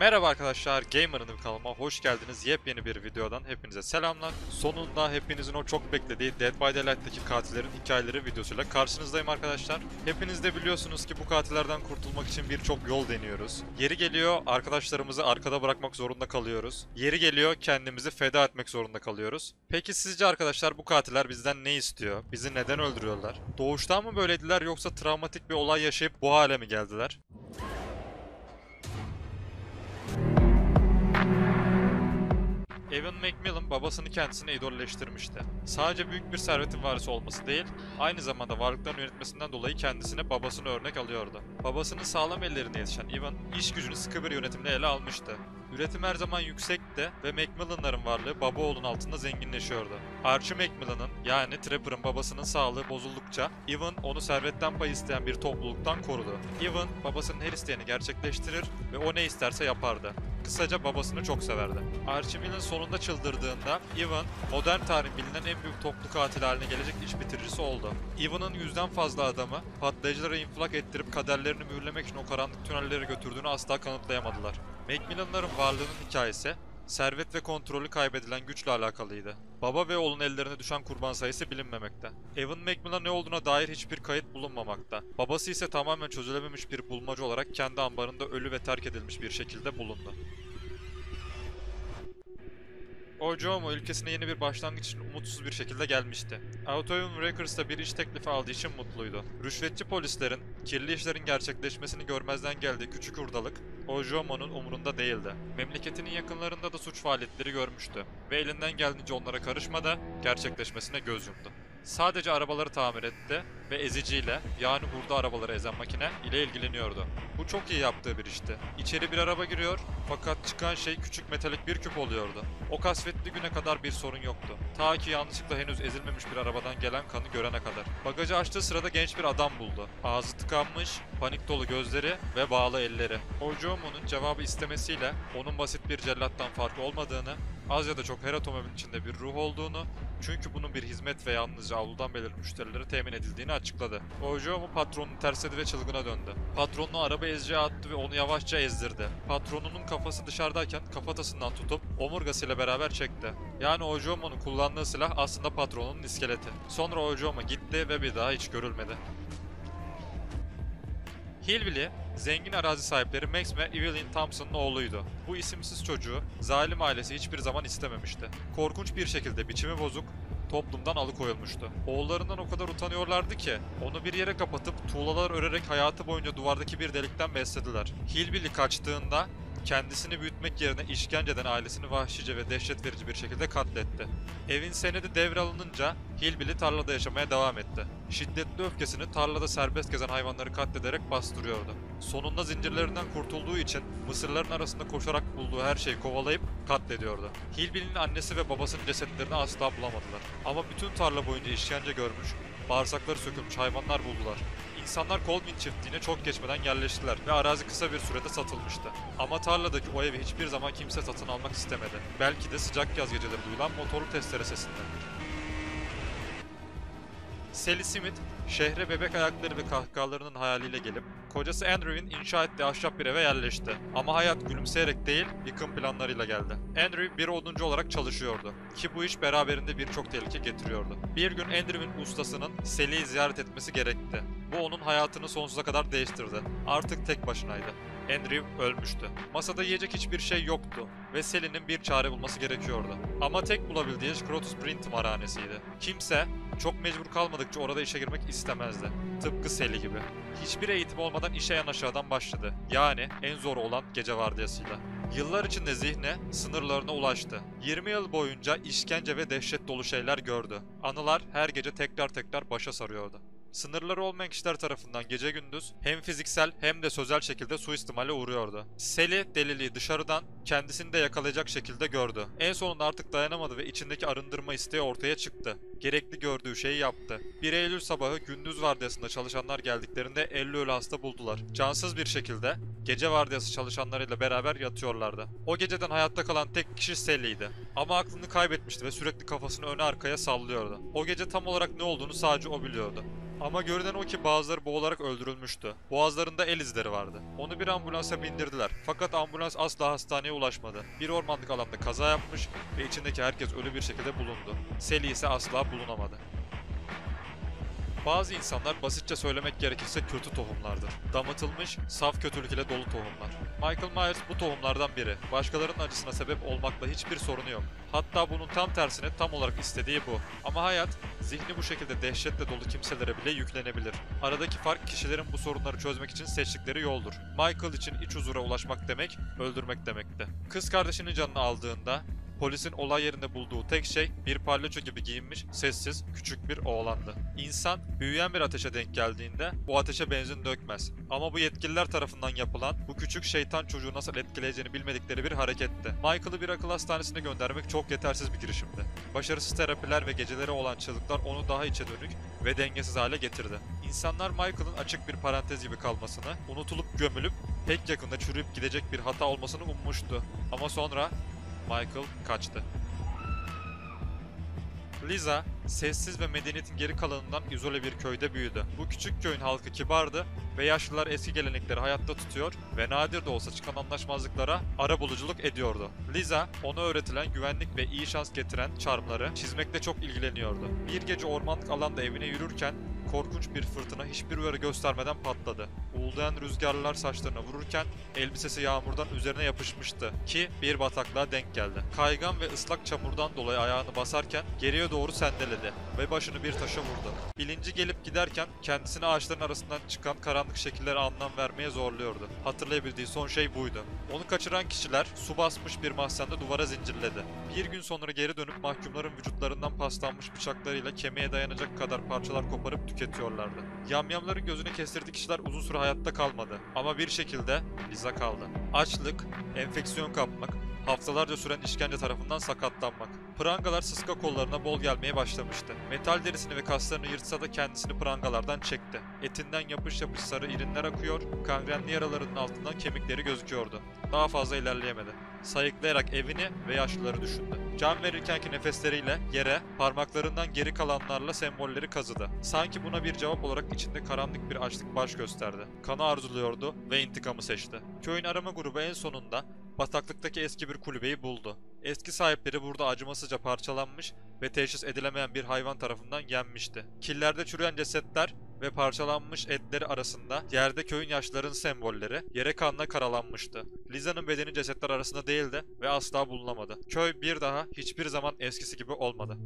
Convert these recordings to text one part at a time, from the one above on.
Merhaba arkadaşlar, Gamer'ın kanalıma hoş geldiniz. Yepyeni bir videodan hepinize selamlar. Sonunda hepinizin o çok beklediği Dead by Daylight'taki katillerin hikayeleri videosuyla karşınızdayım arkadaşlar. Hepiniz de biliyorsunuz ki bu katillerden kurtulmak için birçok yol deniyoruz. Yeri geliyor arkadaşlarımızı arkada bırakmak zorunda kalıyoruz. Yeri geliyor kendimizi feda etmek zorunda kalıyoruz. Peki sizce arkadaşlar bu katiller bizden ne istiyor? Bizi neden öldürüyorlar? Doğuştan mı böyleydiler yoksa travmatik bir olay yaşayıp bu hale mi geldiler? Evan Macmillan babasını kendisine idolleştirmişti. Sadece büyük bir servetin varisi olması değil, aynı zamanda varlıklarını yönetmesinden dolayı kendisine babasını örnek alıyordu. Babasının sağlam ellerine yetişen Evan, iş gücünü sıkı bir yönetimle ele almıştı. Üretim her zaman yüksekti ve Macmillan'ların varlığı baba oğlun altında zenginleşiyordu. Archie Macmillan'ın yani Trapper'ın babasının sağlığı bozuldukça Evan onu servetten pay isteyen bir topluluktan korudu. Evan babasının her isteğini gerçekleştirir ve o ne isterse yapardı. Kısaca babasını çok severdi. Archie Millen sonunda çıldırdığında Evan, modern tarihin bilinen en büyük toplu katil haline gelecek iş bitiricisi oldu. Evan'ın yüzden fazla adamı patlayıcılara infilak ettirip kaderlerini mühürlemek için o karanlık tünellere götürdüğünü asla kanıtlayamadılar. Macmillan'ların varlığının hikayesi, servet ve kontrolü kaybedilen güçle alakalıydı. Baba ve oğlun ellerine düşen kurban sayısı bilinmemekte. Evan Macmillan ne olduğuna dair hiçbir kayıt bulunmamakta. Babası ise tamamen çözülememiş bir bulmaca olarak kendi ambarında ölü ve terk edilmiş bir şekilde bulundu. Ojomo ülkesine yeni bir başlangıç için umutsuz bir şekilde gelmişti. Autoimmune Records'ta bir iş teklifi aldığı için mutluydu. Rüşvetçi polislerin, kirli işlerin gerçekleşmesini görmezden geldiği küçük hurdalık, Ojomo'nun umurunda değildi. Memleketinin yakınlarında da suç faaliyetleri görmüştü ve elinden geldiğince onlara karışmadı, gerçekleşmesine göz yumdu. Sadece arabaları tamir etti ve eziciyle yani hurda arabaları ezen makine ile ilgileniyordu. Bu çok iyi yaptığı bir işti. İçeri bir araba giriyor fakat çıkan şey küçük metalik bir küp oluyordu. O kasvetli güne kadar bir sorun yoktu. Ta ki yanlışlıkla henüz ezilmemiş bir arabadan gelen kanı görene kadar. Bagajı açtığı sırada genç bir adam buldu. Ağzı tıkanmış, panik dolu gözleri ve bağlı elleri. Ojomo'nun cevabı istemesiyle onun basit bir cellattan farkı olmadığını, az ya da çok her otomobilin içinde bir ruh olduğunu, çünkü bunun bir hizmet ve yalnızca avludan belirli müşterilere temin edildiğini. Ojomo patronunu tersledi ve çılgına döndü. Patronunu araba eziciye attı ve onu yavaşça ezdirdi. Patronunun kafası dışarıdayken kafatasından tutup omurgasıyla beraber çekti. Yani Ojomo'nun kullandığı silah aslında patronunun iskeleti. Sonra Ojomo gitti ve bir daha hiç görülmedi. Hillbilly, zengin arazi sahipleri Max ve Evelyn Thompson'ın oğluydu. Bu isimsiz çocuğu zalim ailesi hiçbir zaman istememişti. Korkunç bir şekilde biçimi bozuk, toplumdan alıkoyulmuştu. Oğullarından o kadar utanıyorlardı ki onu bir yere kapatıp tuğlalar örerek hayatı boyunca duvardaki bir delikten beslediler. Hillbilly kaçtığında kendisini büyütmek yerine işkence eden ailesini vahşice ve dehşet verici bir şekilde katletti. Evin senedi devralınınca Hillbilly tarlada yaşamaya devam etti. Şiddetli öfkesini tarlada serbest gezen hayvanları katlederek bastırıyordu. Sonunda zincirlerinden kurtulduğu için mısırların arasında koşarak bulduğu her şeyi kovalayıp katlediyordu. Hillbilly'nin annesi ve babasının cesetlerini asla bulamadılar. Ama bütün tarla boyunca işkence görmüş, bağırsakları sökülmüş hayvanlar buldular. İnsanlar Colvin çiftliğine çok geçmeden yerleştiler ve arazi kısa bir sürede satılmıştı. Ama tarladaki o evi hiçbir zaman kimse satın almak istemedi. Belki de sıcak yaz geceleri duyulan motorlu testere sesinden. Sally Smith, şehre bebek ayakları ve kahkahalarının hayaliyle gelip, kocası Andrew'in inşa ettiği ahşap bir eve yerleşti. Ama hayat gülümseyerek değil, yıkım planlarıyla geldi. Andrew bir oduncu olarak çalışıyordu. Ki bu iş beraberinde birçok tehlike getiriyordu. Bir gün Andrew'in ustasının Sally'yi ziyaret etmesi gerekti. Bu onun hayatını sonsuza kadar değiştirdi. Artık tek başınaydı. Andrew ölmüştü. Masada yiyecek hiçbir şey yoktu ve Sally'nin bir çare bulması gerekiyordu. Ama tek bulabildiği Scrotus Print tımarhanesiydi. Kimse çok mecbur kalmadıkça orada işe girmek istemezdi. Tıpkı Sally gibi. Hiçbir eğitim olmadan işe aşağıdan başladı. Yani en zor olan gece vardiyasıyla. Yıllar içinde zihne sınırlarına ulaştı. 20 yıl boyunca işkence ve dehşet dolu şeyler gördü. Anılar her gece tekrar tekrar başa sarıyordu. Sınırları olmayan kişiler tarafından gece gündüz hem fiziksel hem de sözel şekilde suistimale uğruyordu. Sally deliliği dışarıdan kendisini de yakalayacak şekilde gördü. En sonunda artık dayanamadı ve içindeki arındırma isteği ortaya çıktı. Gerekli gördüğü şeyi yaptı. 1 Eylül sabahı gündüz vardiyasında çalışanlar geldiklerinde 50 ölü hasta buldular. Cansız bir şekilde gece vardiyası çalışanlarıyla beraber yatıyorlardı. O geceden hayatta kalan tek kişi Sally'ydi. Ama aklını kaybetmişti ve sürekli kafasını öne arkaya sallıyordu. O gece tam olarak ne olduğunu sadece o biliyordu. Ama görünen o ki bazıları boğularak öldürülmüştü. Boğazlarında el izleri vardı. Onu bir ambulansa bindirdiler. Fakat ambulans asla hastaneye ulaşmadı. Bir ormanlık alanda kaza yapmış ve içindeki herkes ölü bir şekilde bulundu. Sally ise asla bulunamadı. Bazı insanlar basitçe söylemek gerekirse kötü tohumlardır. Damıtılmış, saf kötülük ile dolu tohumlar. Michael Myers bu tohumlardan biri. Başkalarının acısına sebep olmakla hiçbir sorunu yok. Hatta bunun tam tersine tam olarak istediği bu. Ama hayat, zihni bu şekilde dehşetle dolu kimselere bile yüklenebilir. Aradaki fark kişilerin bu sorunları çözmek için seçtikleri yoldur. Michael için iç huzura ulaşmak demek, öldürmek demekti. Kız kardeşinin canını aldığında, Polisin olay yerinde bulduğu tek şey bir palyaço gibi giyinmiş, sessiz, küçük bir oğlandı. İnsan büyüyen bir ateşe denk geldiğinde bu ateşe benzin dökmez. Ama bu yetkililer tarafından yapılan bu küçük şeytan çocuğu nasıl etkileyeceğini bilmedikleri bir hareketti. Michael'ı bir akıl hastanesine göndermek çok yetersiz bir girişimdi. Başarısız terapiler ve geceleri olan çığlıklar onu daha içe dönük ve dengesiz hale getirdi. İnsanlar Michael'ın açık bir parantez gibi kalmasını, unutulup gömülüp pek yakında çürüyüp gidecek bir hata olmasını ummuştu. Ama sonra Michael kaçtı. Liza, sessiz ve medeniyetin geri kalanından izole bir köyde büyüdü. Bu küçük köyün halkı kibardı ve yaşlılar eski gelenekleri hayatta tutuyor ve nadir de olsa çıkan anlaşmazlıklara ara buluculuk ediyordu. Liza, ona öğretilen güvenlik ve iyi şans getiren çarmları çizmekle çok ilgileniyordu. Bir gece ormanlık alanda evine yürürken korkunç bir fırtına hiçbir uyarı göstermeden patladı. Uğuldayan rüzgarlar saçlarına vururken elbisesi yağmurdan üzerine yapışmıştı ki bir bataklığa denk geldi. Kaygan ve ıslak çamurdan dolayı ayağını basarken geriye doğru sendeledi ve başını bir taşa vurdu. Bilinci gelip giderken kendisini ağaçların arasından çıkan karanlık şekillere anlam vermeye zorluyordu. Hatırlayabildiği son şey buydu. Onu kaçıran kişiler su basmış bir mahzende duvara zincirledi. Bir gün sonra geri dönüp mahkumların vücutlarından paslanmış bıçaklarıyla kemiğe dayanacak kadar parçalar koparıp tüketiyorlardı. Yamyamların gözünü kestirdiği kişiler uzun süre hayatta kalmadı. Ama bir şekilde Liza kaldı. Açlık, enfeksiyon kapmak, haftalarca süren işkence tarafından sakatlanmak. Prangalar sıska kollarına bol gelmeye başlamıştı. Metal derisini ve kaslarını yırtsa da kendisini prangalardan çekti. Etinden yapış yapış sarı irinler akıyor, kangrenli yaralarının altından kemikleri gözüküyordu. Daha fazla ilerleyemedi. Sayıklayarak evini ve yaşlıları düşündü. Can verirkenki nefesleriyle yere, parmaklarından geri kalanlarla sembolleri kazıdı. Sanki buna bir cevap olarak içinde karanlık bir açlık baş gösterdi. Kanı arzuluyordu ve intikamı seçti. Köyün arama grubu en sonunda bataklıktaki eski bir kulübeyi buldu. Eski sahipleri burada acımasızca parçalanmış ve teşhis edilemeyen bir hayvan tarafından yenmişti. Killerde çürüyen cesetler ve parçalanmış etleri arasında yerde köyün yaşlıların sembolleri yere kanla karalanmıştı. Liza'nın bedeni cesetler arasında değildi ve asla bulunamadı. Köy bir daha hiçbir zaman eskisi gibi olmadı.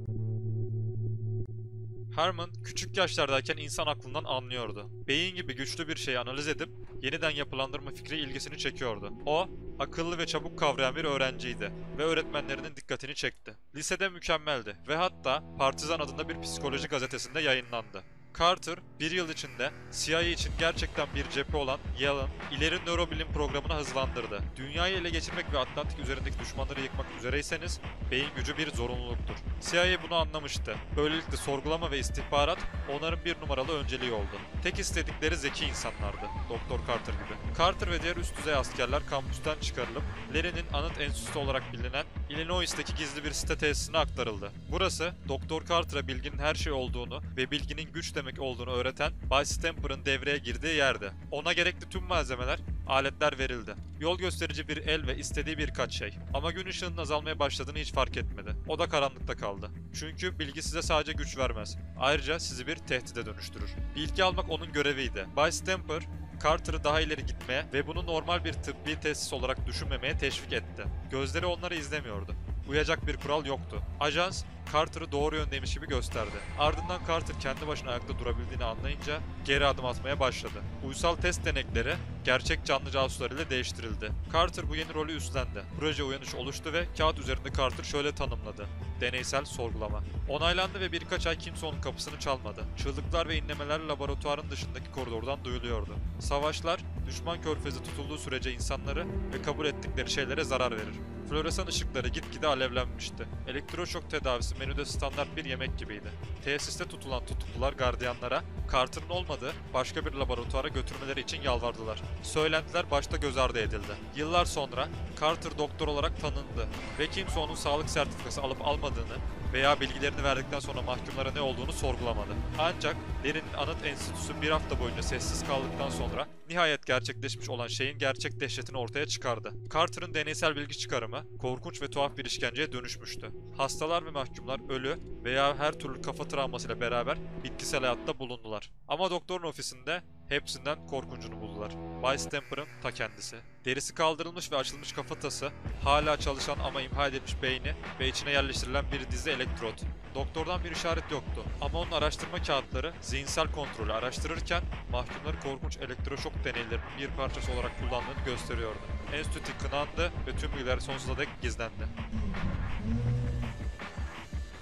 Herman küçük yaşlardayken insan aklından anlıyordu. Beyin gibi güçlü bir şeyi analiz edip yeniden yapılandırma fikri ilgisini çekiyordu. O, akıllı ve çabuk kavrayan bir öğrenciydi ve öğretmenlerinin dikkatini çekti. Lisede mükemmeldi ve hatta Partizan adında bir psikoloji gazetesinde yayınlandı. Carter, bir yıl içinde CIA için gerçekten bir cephe olan Yale'ın ileri nörobilim programını hızlandırdı. Dünyayı ele geçirmek ve Atlantik üzerindeki düşmanları yıkmak üzereyseniz beyin gücü bir zorunluluktur. CIA bunu anlamıştı. Böylelikle sorgulama ve istihbarat onların bir numaralı önceliği oldu. Tek istedikleri zeki insanlardı. Doktor Carter gibi. Carter ve diğer üst düzey askerler kampüsten çıkarılıp Larry'nin anıt enstitüsü olarak bilinen Illinois'taki gizli bir site tesisine aktarıldı. Burası Doktor Carter'a bilginin her şey olduğunu ve bilginin güç demek olduğunu öğreten Bay Stamper'ın devreye girdiği yerde. Ona gerekli tüm malzemeler, aletler verildi. Yol gösterici bir el ve istediği birkaç şey. Ama gün ışığının azalmaya başladığını hiç fark etmedi. O da karanlıkta kaldı. Çünkü bilgi size sadece güç vermez. Ayrıca sizi bir tehdide dönüştürür. Bilgi almak onun göreviydi. Bay Stamper, Carter'ı daha ileri gitmeye ve bunu normal bir tıbbi tesis olarak düşünmemeye teşvik etti. Gözleri onları izlemiyordu. Uyacak bir kural yoktu. Ajans, Carter'ı doğru yöndeymiş gibi gösterdi. Ardından Carter kendi başına ayakta durabildiğini anlayınca geri adım atmaya başladı. Uysal test denekleri gerçek canlı casuslar ile değiştirildi. Carter bu yeni rolü üstlendi. Proje uyanış oluştu ve kağıt üzerinde Carter şöyle tanımladı. Deneysel sorgulama. Onaylandı ve birkaç ay kimse onun kapısını çalmadı. Çığlıklar ve inlemeler laboratuvarın dışındaki koridordan duyuluyordu. Savaşlar, düşman körfezi tutulduğu sürece insanları ve kabul ettikleri şeylere zarar verir. Floresan ışıkları gitgide alevlenmişti. Elektroşok tedavisi menüde standart bir yemek gibiydi. Tesiste tutulan tutuklular gardiyanlara Carter'ın olmadığı başka bir laboratuvara götürmeleri için yalvardılar. Söylentiler başta göz ardı edildi. Yıllar sonra Carter doktor olarak tanındı ve kimse onun sağlık sertifikası alıp almadığını veya bilgilerini verdikten sonra mahkumlara ne olduğunu sorgulamadı. Ancak Derin'in anıt enstitüsü bir hafta boyunca sessiz kaldıktan sonra nihayet gerçekleşmiş olan şeyin gerçek dehşetini ortaya çıkardı. Carter'ın deneysel bilgi çıkarımı korkunç ve tuhaf bir işkenceye dönüşmüştü. Hastalar ve mahkumlar ölü veya her türlü kafa travmasıyla beraber bitkisel hayatta bulundular. Ama doktorun ofisinde hepsinden korkuncunu buldular. Bay Stamper'ın ta kendisi. Derisi kaldırılmış ve açılmış kafatası, hala çalışan ama imha edilmiş beyni ve içine yerleştirilen bir dizi elektrot. Doktordan bir işaret yoktu ama onun araştırma kağıtları zihinsel kontrolü araştırırken mahkumları korkunç elektroşok deneylerinin bir parçası olarak kullandığını gösteriyordu. Enstitü kınandı ve tüm bilgiler sonsuza dek gizlendi.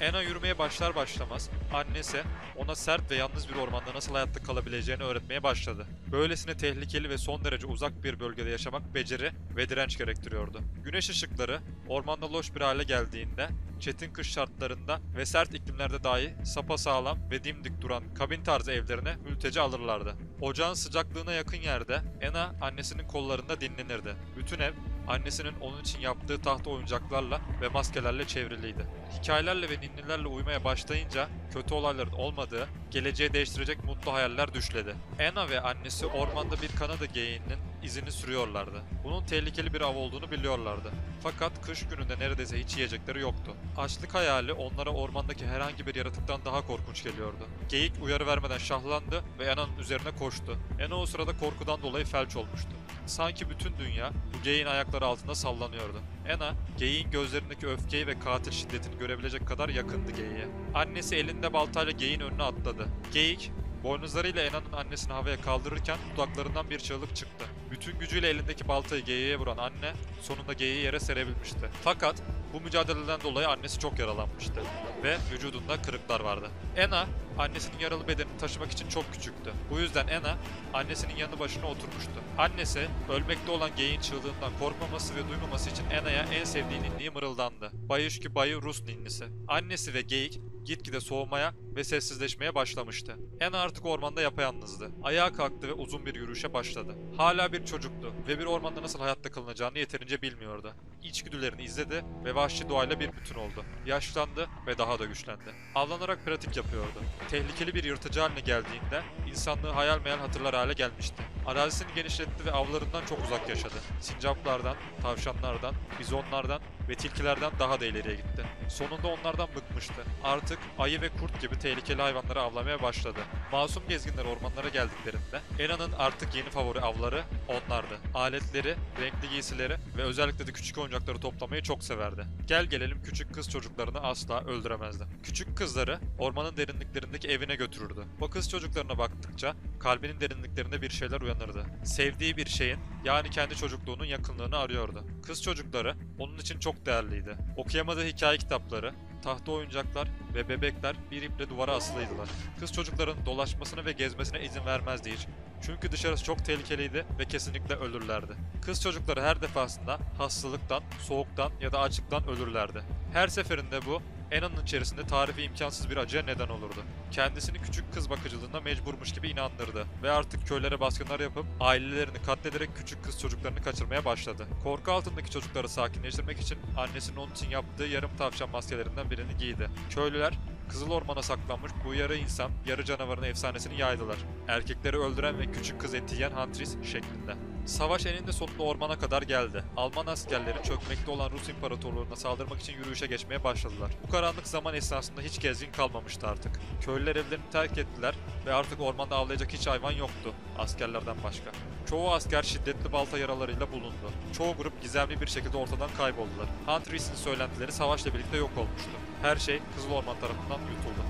Anna yürümeye başlar başlamaz annesi ona sert ve yalnız bir ormanda nasıl hayatta kalabileceğini öğretmeye başladı. Böylesine tehlikeli ve son derece uzak bir bölgede yaşamak beceri ve direnç gerektiriyordu. Güneş ışıkları ormanda loş bir hale geldiğinde çetin kış şartlarında ve sert iklimlerde dahi sapasağlam ve dimdik duran kabin tarzı evlerine mülteci alırlardı. Ocağın sıcaklığına yakın yerde Anna annesinin kollarında dinlenirdi. Bütün ev annesinin onun için yaptığı tahta oyuncaklarla ve maskelerle çevriliydi. Hikayelerle ve ninnilerle uyumaya başlayınca kötü olayların olmadığı, geleceği değiştirecek mutlu hayaller düşledi. Anna ve annesi ormanda bir Kanada geyiğinin izini sürüyorlardı. Bunun tehlikeli bir av olduğunu biliyorlardı. Fakat kış gününde neredeyse hiç yiyecekleri yoktu. Açlık hayali onlara ormandaki herhangi bir yaratıktan daha korkunç geliyordu. Geyik uyarı vermeden şahlandı ve Anna'nın üzerine koştu. Anna o sırada korkudan dolayı felç olmuştu. Sanki bütün dünya bu geyiğin ayakları altında sallanıyordu. Anna, geyiğin gözlerindeki öfkeyi ve katil şiddetini görebilecek kadar yakındı geyiğe. Annesi elinde baltayla geyiğin önüne atladı. Geyik, boynuzlarıyla Anna'nın annesini havaya kaldırırken dudaklarından bir çığlık çıktı. Bütün gücüyle elindeki baltayı geyiğe vuran anne sonunda geyiği yere serebilmişti. Fakat bu mücadeleden dolayı annesi çok yaralanmıştı ve vücudunda kırıklar vardı. Anna, annesinin yaralı bedenini taşımak için çok küçüktü. Bu yüzden Anna, annesinin yanı başına oturmuştu. Annesi, ölmekte olan geyiğin çığlığından korkmaması ve duymaması için Anna'ya en sevdiği ninniyi mırıldandı. Bayışki Bayı Rus ninnisi. Annesi ve geyik gitgide soğumaya ve sessizleşmeye başlamıştı. Anna artık ormanda yapayalnızdı. Ayağa kalktı ve uzun bir yürüyüşe başladı. Hala bir çocuktu ve bir ormanda nasıl hayatta kalınacağını yeterince bilmiyordu. İçgüdülerini izledi ve vahşi doğayla bir bütün oldu. Yaşlandı ve daha da güçlendi. Avlanarak pratik yapıyordu. Tehlikeli bir yırtıcı haline geldiğinde insanlığı hayal meyal hatırlar hale gelmişti. Arazisini genişletti ve avlarından çok uzak yaşadı. Sincaplardan, tavşanlardan, bizonlardan ve tilkilerden daha da ileriye gitti. Sonunda onlardan bıkmıştı. Artık ayı ve kurt gibi tehlikeli hayvanları avlamaya başladı. Masum gezginler ormanlara geldiklerinde Ena'nın artık yeni favori avları onlardı. Aletleri, renkli giysileri ve özellikle de küçük oyuncakları toplamayı çok severdi. Gel gelelim küçük kız çocuklarını asla öldüremezdi. Küçük kızları ormanın derinliklerindeki evine götürürdü. O kız çocuklarına baktıkça kalbinin derinliklerinde bir şeyler uyanırdı. Sevdiği bir şeyin yani kendi çocukluğunun yakınlığını arıyordu. Kız çocukları onun için çok değerliydi. Okuyamadığı hikaye kitapları, tahta oyuncaklar ve bebekler bir iple duvara asılıydılar. Kız çocukların dolaşmasına ve gezmesine izin vermezdi hiç. Çünkü dışarısı çok tehlikeliydi ve kesinlikle ölürlerdi. Kız çocukları her defasında hastalıktan, soğuktan ya da açlıktan ölürlerdi. Her seferinde bu Anna'nın içerisinde tarifi imkansız bir acıya neden olurdu. Kendisini küçük kız bakıcılığına mecburmuş gibi inandırdı ve artık köylere baskınlar yapıp ailelerini katlederek küçük kız çocuklarını kaçırmaya başladı. Korku altındaki çocukları sakinleştirmek için annesinin onun için yaptığı yarım tavşan maskelerinden birini giydi. Köylüler Kızıl Orman'a saklanmış bu yarı insan, yarı canavarın efsanesini yaydılar. Erkekleri öldüren ve küçük kız eti yiyen Huntress şeklinde. Savaş eninde sonunda ormana kadar geldi. Alman askerleri çökmekte olan Rus İmparatorluğu'na saldırmak için yürüyüşe geçmeye başladılar. Bu karanlık zaman esnasında hiç gezgin kalmamıştı artık. Köylüler evlerini terk ettiler ve artık ormanda avlayacak hiç hayvan yoktu askerlerden başka. Çoğu asker şiddetli balta yaralarıyla bulundu. Çoğu grup gizemli bir şekilde ortadan kayboldular. Huntress'in söylentileri savaşla birlikte yok olmuştu. Her şey Kızıl Orman tarafından yutuldu.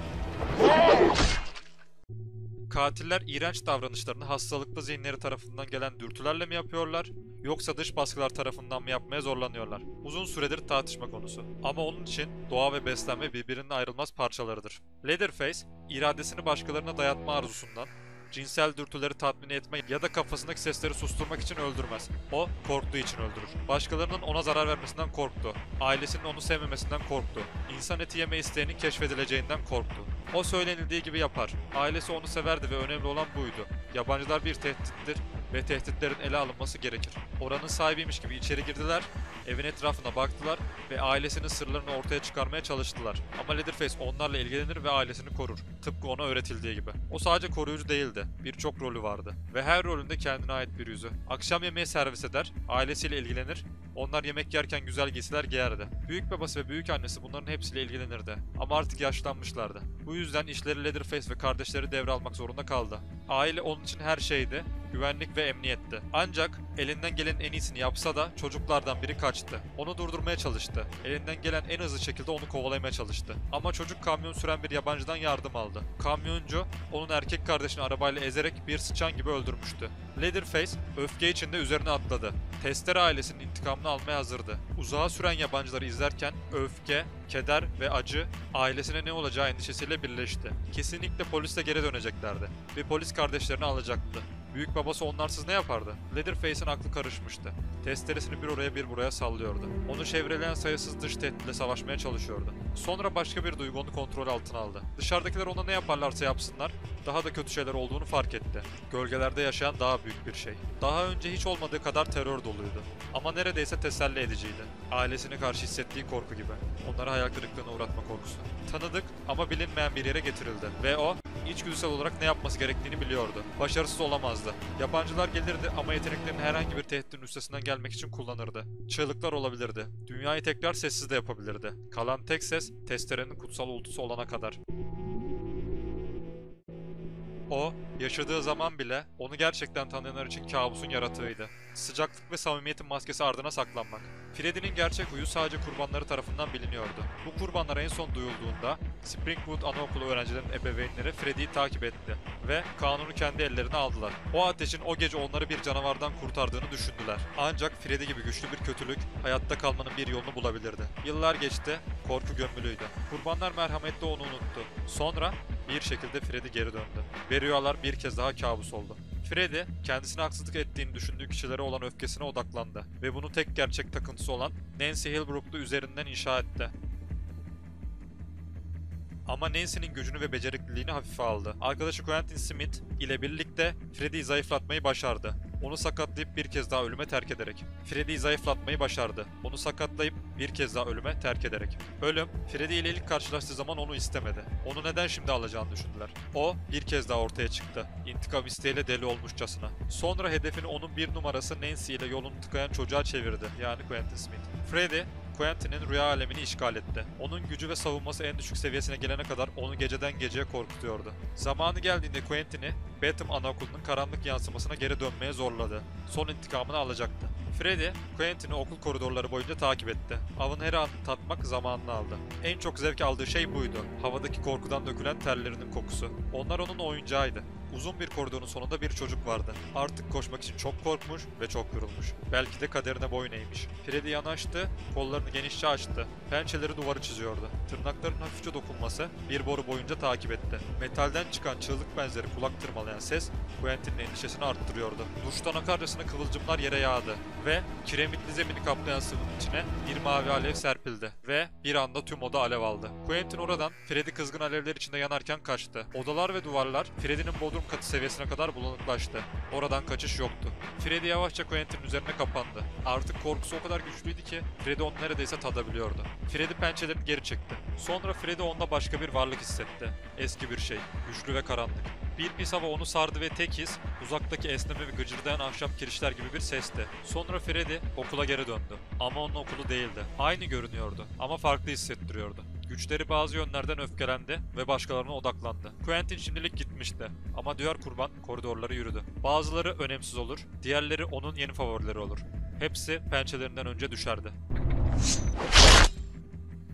Katiller iğrenç davranışlarını hastalıklı zihinleri tarafından gelen dürtülerle mi yapıyorlar yoksa dış baskılar tarafından mı yapmaya zorlanıyorlar? Uzun süredir tartışma konusu. Ama onun için doğa ve beslenme birbirinden ayrılmaz parçalarıdır. Leatherface, iradesini başkalarına dayatma arzusundan, cinsel dürtüleri tatmin etme ya da kafasındaki sesleri susturmak için öldürmez. O korktuğu için öldürür. Başkalarının ona zarar vermesinden korktu. Ailesinin onu sevmemesinden korktu. İnsan eti yeme isteğinin keşfedileceğinden korktu. O söylenildiği gibi yapar. Ailesi onu severdi ve önemli olan buydu. Yabancılar bir tehdittir ve tehditlerin ele alınması gerekir. Oranın sahibiymiş gibi içeri girdiler, evin etrafına baktılar ve ailesinin sırlarını ortaya çıkarmaya çalıştılar. Ama Leatherface onlarla ilgilenir ve ailesini korur. Tıpkı ona öğretildiği gibi. O sadece koruyucu değildi. Birçok rolü vardı. Ve her rolünde kendine ait bir yüzü. Akşam yemeği servis eder, ailesiyle ilgilenir, onlar yemek yerken güzel giysiler giyerdi. Büyük babası ve büyük annesi bunların hepsiyle ilgilenirdi. Ama artık yaşlanmışlardı. Bu yüzden işleri Leatherface ve kardeşleri devralmak zorunda kaldı. Aile onun için her şeydi, güvenlik ve emniyetti. Ancak elinden gelen en iyisini yapsa da çocuklardan biri kaçtı. Onu durdurmaya çalıştı. Elinden gelen en hızlı şekilde onu kovalamaya çalıştı. Ama çocuk kamyon süren bir yabancıdan yardım aldı. Kamyoncu onun erkek kardeşini arabayla ezerek bir sıçan gibi öldürmüştü. Leatherface öfke içinde üzerine atladı. Testere ailesinin intikamını almaya hazırdı. Uzağa süren yabancıları izlerken öfke, keder ve acı ailesine ne olacağı endişesiyle birleşti. Kesinlikle polisle geri döneceklerdi ve polis kardeşlerini alacaktı. Büyük babası onlarsız ne yapardı? Leatherface'in aklı karışmıştı. Testeresini bir oraya bir buraya sallıyordu. Onu çevreleyen sayısız dış tehditle savaşmaya çalışıyordu. Sonra başka bir duygu onu kontrol altına aldı. Dışarıdakiler ona ne yaparlarsa yapsınlar, daha da kötü şeyler olduğunu fark etti. Gölgelerde yaşayan daha büyük bir şey. Daha önce hiç olmadığı kadar terör doluydu. Ama neredeyse teselli ediciydi. Ailesine karşı hissettiği korku gibi. Onları hayal kırıklığına uğratma korkusu. Tanıdık ama bilinmeyen bir yere getirildi. Ve o, içgüdüsel olarak ne yapması gerektiğini biliyordu. Başarısız olamazdı. Yabancılar gelirdi ama yeteneklerini herhangi bir tehditin üstesinden gelmek için kullanırdı. Çığlıklar olabilirdi. Dünyayı tekrar sessiz de yapabilirdi. Kalan tek ses testerenin kutsal ultusu olana kadar. O, yaşadığı zaman bile onu gerçekten tanıyanlar için kabusun yaratığıydı. Sıcaklık ve samimiyetin maskesi ardına saklanmak. Freddy'nin gerçek huyu sadece kurbanları tarafından biliniyordu. Bu kurbanlar en son duyulduğunda Springwood Anaokulu öğrencilerinin ebeveynleri Freddy'yi takip etti ve kanunu kendi ellerine aldılar. O ateşin o gece onları bir canavardan kurtardığını düşündüler. Ancak Freddy gibi güçlü bir kötülük hayatta kalmanın bir yolunu bulabilirdi. Yıllar geçti, korku gömülüydü. Kurbanlar merhametli onu unuttu. Sonra bir şekilde Freddy geri döndü. Ve bir kez daha kabus oldu. Freddy, kendisine haksızlık ettiğini düşündüğü kişilere olan öfkesine odaklandı ve bunu tek gerçek takıntısı olan Nancy Hillbrook'lu üzerinden inşa etti. Ama Nancy'nin gücünü ve becerikliliğini hafife aldı. Arkadaşı Quentin Smith ile birlikte Freddy'yi zayıflatmayı başardı. Onu sakatlayıp bir kez daha ölüme terk ederek. Freddy'yi zayıflatmayı başardı. Onu sakatlayıp bir kez daha ölüme terk ederek. Ölüm, Freddy ile ilk karşılaştığı zaman onu istemedi. Onu neden şimdi alacağını düşündüler. O bir kez daha ortaya çıktı. İntikam isteğiyle deli olmuşçasına. Sonra hedefini onun bir numarası Nancy ile yolunu tıkayan çocuğa çevirdi. Yani Quentin Smith. Freddy, Quentin'in rüya alemini işgal etti. Onun gücü ve savunması en düşük seviyesine gelene kadar onu geceden geceye korkutuyordu. Zamanı geldiğinde Quentin'i Batham Anaokulu'nun karanlık yansımasına geri dönmeye zorladı. Son intikamını alacaktı. Freddy, Quentin'i okul koridorları boyunca takip etti. Avın her anını tatmak zamanını aldı. En çok zevk aldığı şey buydu. Havadaki korkudan dökülen terlerinin kokusu. Onlar onun oyuncağıydı. Uzun bir koridorun sonunda bir çocuk vardı. Artık koşmak için çok korkmuş ve çok yorulmuş. Belki de kaderine boyun eğmiş. Freddy yanaştı, kollarını genişçe açtı. Pençeleri duvarı çiziyordu. Tırnaklarının hafifçe dokunması bir boru boyunca takip etti. Metalden çıkan çığlık benzeri kulak tırmalayan ses Quentin'in endişesini arttırıyordu. Duştan akarcasına kıvılcımlar yere yağdı ve kiremitli zemini kaplayan sıvının içine bir mavi alev serpildi ve bir anda tüm oda alev aldı. Quentin oradan Freddy kızgın alevler içinde yanarken kaçtı. Odalar ve duvarlar Freddy'nin bodrum katı seviyesine kadar bulanıklaştı. Oradan kaçış yoktu. Freddy yavaşça Quentin'in üzerine kapandı. Artık korkusu o kadar güçlüydü ki Freddy onu neredeyse tadabiliyordu. Freddy pençelerini geri çekti. Sonra Freddy onda başka bir varlık hissetti. Eski bir şey, güçlü ve karanlık. Bir pis hava onu sardı ve tek his uzaktaki esneme ve gıcırdayan ahşap kirişler gibi bir sesti. Sonra Freddy okula geri döndü. Ama onun okulu değildi. Aynı görünüyordu ama farklı hissettiriyordu. Güçleri bazı yönlerden öfkelendi ve başkalarına odaklandı. Quentin şimdilik gitmişti ama diğer kurban koridorları yürüdü. Bazıları önemsiz olur, diğerleri onun yeni favorileri olur. Hepsi pençelerinden önce düşerdi.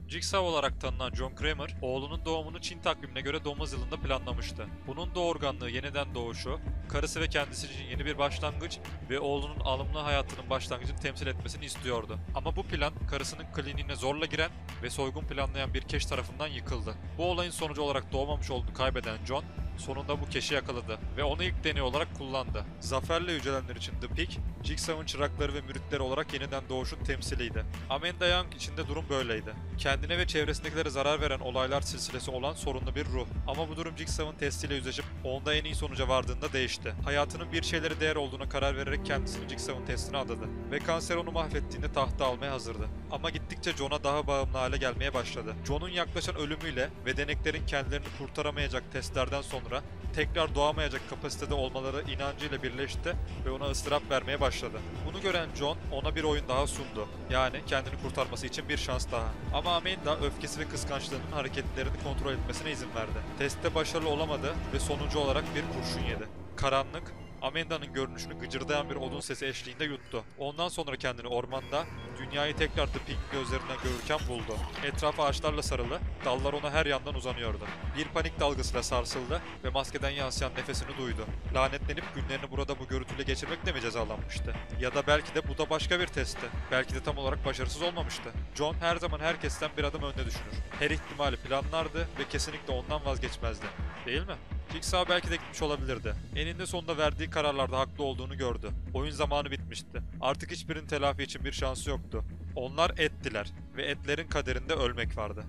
Jigsaw olarak tanınan John Kramer, oğlunun doğumunu Çin takvimine göre doğmaz yılında planlamıştı. Bunun doğurganlığı yeniden doğuşu, karısı ve kendisi için yeni bir başlangıç ve oğlunun alımlı hayatının başlangıcını temsil etmesini istiyordu. Ama bu plan karısının kliniğine zorla giren ve soygun planlayan bir keş tarafından yıkıldı. Bu olayın sonucu olarak doğmamış olduğunu kaybeden John, sonunda bu keşi yakaladı ve onu ilk deney olarak kullandı. Zaferle yücelenler için The Peak, Jigsaw'ın çırakları ve müritleri olarak yeniden doğuşun temsiliydi. Amanda Young için de durum böyleydi. Kendine ve çevresindekilere zarar veren olaylar silsilesi olan sorunlu bir ruh. Ama bu durum Jigsaw'ın testiyle yüzleşip onda en iyi sonuca vardığında değişti. Hayatının bir şeylere değer olduğuna karar vererek kendisini Jigsaw'ın testine adadı. Ve kanser onu mahvettiğinde tahta almaya hazırdı. Ama gittikçe John'a daha bağımlı hale gelmeye başladı. John'un yaklaşan ölümüyle ve deneklerin kendilerini kurtaramayacak testlerden sonra tekrar doğamayacak kapasitede olmaları inancıyla birleşti ve ona ıstırap vermeye başladı. Bunu gören John ona bir oyun daha sundu. Yani kendini kurtarması için bir şans daha. Ama Amanda öfkesi ve kıskançlığının hareketlerini kontrol etmesine izin verdi. Testte başarılı olamadı ve sonucu olarak bir kurşun yedi. Karanlık, Amanda'nın görünüşünü gıcırdayan bir odun sesi eşliğinde yuttu. Ondan sonra kendini ormanda, dünyayı tekrar The Pink gözlerinden görürken buldu. Etraf ağaçlarla sarılı, dallar ona her yandan uzanıyordu. Bir panik dalgasıyla sarsıldı ve maskeden yansıyan nefesini duydu. Lanetlenip günlerini burada bu görüntüyle geçirmekle mi cezalanmıştı? Ya da belki de bu da başka bir testti. Belki de tam olarak başarısız olmamıştı. John her zaman herkesten bir adım önde düşünür. Her ihtimali planlardı ve kesinlikle ondan vazgeçmezdi. Değil mi? Jigsaw belki de gitmiş olabilirdi. Eninde sonunda verdiği kararlarda haklı olduğunu gördü. Oyun zamanı bitmişti. Artık hiçbirinin telafi için bir şansı yoktu. Onlar ettiler ve etlerin kaderinde ölmek vardı.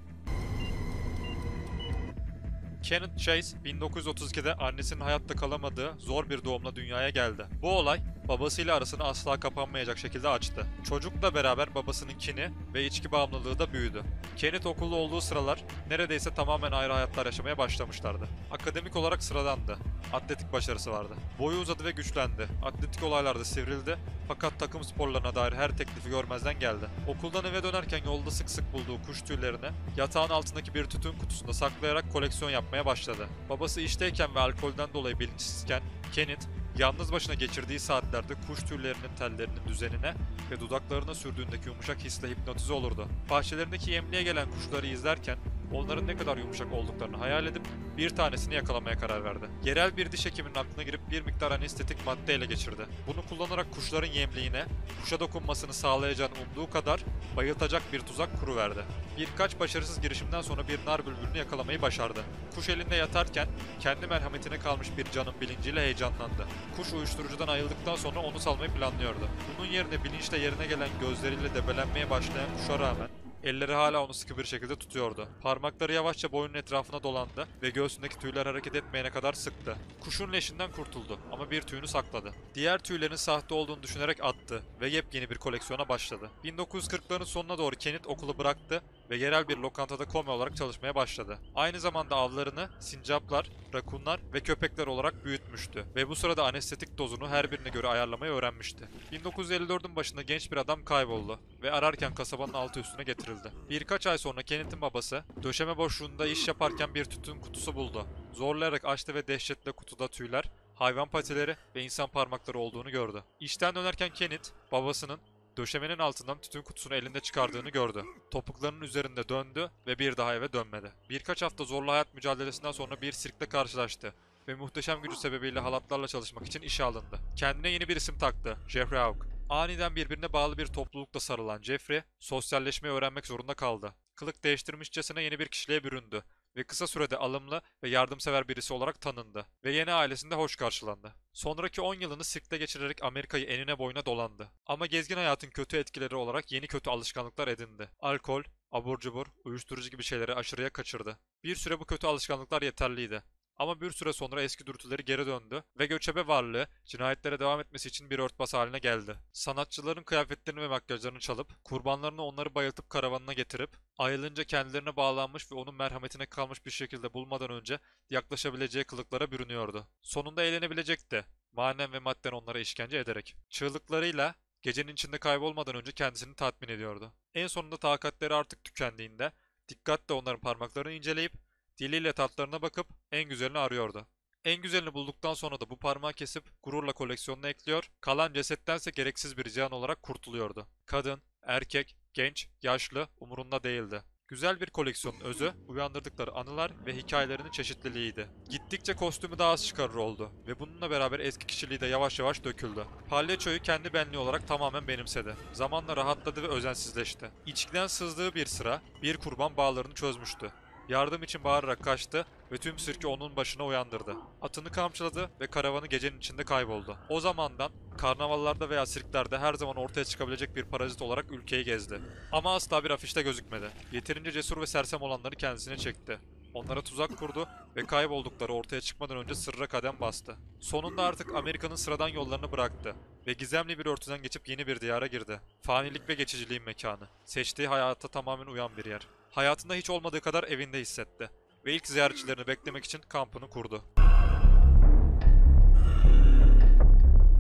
Kenneth Chase 1932'de annesinin hayatta kalamadığı zor bir doğumla dünyaya geldi. Bu olay babasıyla arasını asla kapanmayacak şekilde açtı. Çocukla beraber babasının kini ve içki bağımlılığı da büyüdü. Kenneth okulda olduğu sıralar neredeyse tamamen ayrı hayatlar yaşamaya başlamışlardı. Akademik olarak sıradandı. Atletik başarısı vardı. Boyu uzadı ve güçlendi. Atletik olaylarda sivrildi fakat takım sporlarına dair her teklifi görmezden geldi. Okuldan eve dönerken yolda sık sık bulduğu kuş tüylerini yatağın altındaki bir tütün kutusunda saklayarak koleksiyon yapmaya başladı. Babası işteyken ve alkolden dolayı bilinçsizken Kenneth Yalnız başına geçirdiği saatlerde kuş tüylerinin tellerinin düzenine ve dudaklarına sürdüğündeki yumuşak hisle hipnotize olurdu. Bahçelerindeki yemliğe gelen kuşları izlerken onların ne kadar yumuşak olduklarını hayal edip bir tanesini yakalamaya karar verdi. Yerel bir diş hekiminin aklına girip bir miktar anestetik madde ele geçirdi. Bunu kullanarak kuşların yemliğine, kuşa dokunmasını sağlayacağını umduğu kadar bayıltacak bir tuzak kuruverdi. Birkaç başarısız girişimden sonra bir nar bülbülünü yakalamayı başardı. Kuş elinde yatarken kendi merhametine kalmış bir canın bilinciyle heyecanlandı. Kuş uyuşturucudan ayıldıktan sonra onu salmayı planlıyordu. Bunun yerine bilinçle yerine gelen gözleriyle debelenmeye başlayan kuşa rağmen Elleri hala onu sıkı bir şekilde tutuyordu. Parmakları yavaşça boynun etrafına dolandı ve göğsündeki tüyler hareket etmeyene kadar sıktı. Kuşun leşinden kurtuldu ama bir tüyünü sakladı. Diğer tüylerin sahte olduğunu düşünerek attı ve yepyeni bir koleksiyona başladı. 1940'ların sonuna doğru Kenneth okulu bıraktı ve yerel bir lokantada kome olarak çalışmaya başladı. Aynı zamanda avlarını sincaplar, rakunlar ve köpekler olarak büyütmüştü ve bu sırada anestetik dozunu her birine göre ayarlamayı öğrenmişti. 1954'ün başında genç bir adam kayboldu ve ararken kasabanın altı üstüne getirildi. Birkaç ay sonra Kenneth'in babası döşeme boşluğunda iş yaparken bir tütün kutusu buldu. Zorlayarak açtı ve dehşetle kutuda tüyler, hayvan patileri ve insan parmakları olduğunu gördü. İşten dönerken Kenneth, babasının döşemenin altından tütün kutusunu elinde çıkardığını gördü. Topuklarının üzerinde döndü ve bir daha eve dönmedi. Birkaç hafta zorlu hayat mücadelesinden sonra bir sirkle karşılaştı ve muhteşem gücü sebebiyle halatlarla çalışmak için işe alındı. Kendine yeni bir isim taktı, Jeffrey Hawk. Aniden birbirine bağlı bir toplulukta sarılan Jeffrey, sosyalleşmeyi öğrenmek zorunda kaldı. Kılık değiştirmişçesine yeni bir kişiliğe büründü ve kısa sürede alımlı ve yardımsever birisi olarak tanındı ve yeni ailesinde hoş karşılandı. Sonraki 10 yılını sirkte geçirerek Amerika'yı enine boyuna dolandı. Ama gezgin hayatın kötü etkileri olarak yeni kötü alışkanlıklar edindi. Alkol, abur cubur, uyuşturucu gibi şeyleri aşırıya kaçırdı. Bir süre bu kötü alışkanlıklar yeterliydi. Ama bir süre sonra eski dürtüleri geri döndü ve göçebe varlığı cinayetlere devam etmesi için bir örtbas haline geldi. Sanatçıların kıyafetlerini ve makyajlarını çalıp, kurbanlarını onları bayıltıp karavanına getirip, ayrılınca kendilerine bağlanmış ve onun merhametine kalmış bir şekilde bulmadan önce yaklaşabileceği kılıklara bürünüyordu. Sonunda eğlenebilecekti. Manen ve madden onlara işkence ederek. Çığlıklarıyla gecenin içinde kaybolmadan önce kendisini tatmin ediyordu. En sonunda takatleri artık tükendiğinde dikkatle onların parmaklarını inceleyip Diliyle tatlarına bakıp en güzelini arıyordu. En güzelini bulduktan sonra da bu parmağı kesip gururla koleksiyonuna ekliyor, kalan cesettense gereksiz bir ziyan olarak kurtuluyordu. Kadın, erkek, genç, yaşlı umurunda değildi. Güzel bir koleksiyonun özü, uyandırdıkları anılar ve hikayelerinin çeşitliliğiydi. Gittikçe kostümü daha az çıkarır oldu ve bununla beraber eski kişiliği de yavaş yavaş döküldü. Palyaçoyu kendi benliği olarak tamamen benimsedi. Zamanla rahatladı ve özensizleşti. İçkiden sızdığı bir sıra bir kurban bağlarını çözmüştü. Yardım için bağırarak kaçtı ve tüm sirki onun başına uyandırdı. Atını kamçıladı ve karavanı gecenin içinde kayboldu. O zamandan karnavallarda veya sirklerde her zaman ortaya çıkabilecek bir parazit olarak ülkeyi gezdi. Ama asla bir afişte gözükmedi. Yeterince cesur ve sersem olanları kendisine çekti. Onlara tuzak kurdu ve kayboldukları ortaya çıkmadan önce sırra kadem bastı. Sonunda artık Amerika'nın sıradan yollarını bıraktı ve gizemli bir örtüden geçip yeni bir diyara girdi. Fanilik ve geçiciliğin mekanı. Seçtiği hayata tamamen uyan bir yer. Hayatında hiç olmadığı kadar evinde hissetti ve ilk ziyaretçilerini beklemek için kampını kurdu.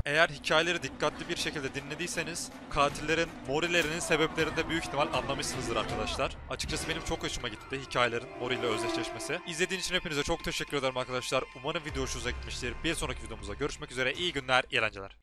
Eğer hikayeleri dikkatli bir şekilde dinlediyseniz katillerin Mori'lerinin sebeplerini de büyük ihtimal anlamışsınızdır arkadaşlar. Açıkçası benim çok hoşuma gitti hikayelerin Mori ile özdeşleşmesi. İzlediğiniz için hepinize çok teşekkür ederim arkadaşlar. Umarım video hoşunuza gitmiştir. Bir sonraki videomuzda görüşmek üzere. İyi günler, eğlenceler.